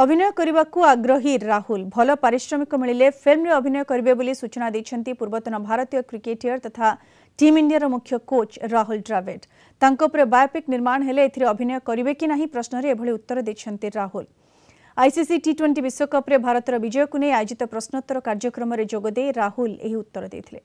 ଅଭିନୟ କରିବାକୁ ଆଗ୍ରହୀ ରାହୁଲ ଭଲ ପାରିଶ୍ରମିକ ମିଳିଲେ ଫିଲ୍ମରେ ଅଭିନୟ କରିବେ ବୋଲି ସୂଚନା ଦେଇଛନ୍ତି ପୂର୍ବତନ ଭାରତୀୟ କ୍ରିକେଟିୟର ତଥା ଟିମ୍ ଇଣ୍ଡିଆର ମୁଖ୍ୟ କୋଚ୍ ରାହୁଲ ଦ୍ରାଭିଡ୍ ତାଙ୍କ ଉପରେ ବାୟୋପିକ୍ ନିର୍ମାଣ ହେଲେ ଏଥିରେ ଅଭିନୟ କରିବେ କି ନାହିଁ ପ୍ରଶ୍ନରେ ଏଭଳି ଉତ୍ତର ଦେଇଛନ୍ତି ରାହୁଲ ଆଇସିସି ଟି ଟ୍ୱେଣ୍ଟି ବିଶ୍ୱକପ୍ରେ ଭାରତର ବିଜୟକୁ ନେଇ ଆୟୋଜିତ ପ୍ରଶ୍ନୋତ୍ତର କାର୍ଯ୍ୟକ୍ରମରେ ଯୋଗଦେଇ ରାହୁଲ ଏହି ଉତ୍ତର ଦେଇଥିଲେ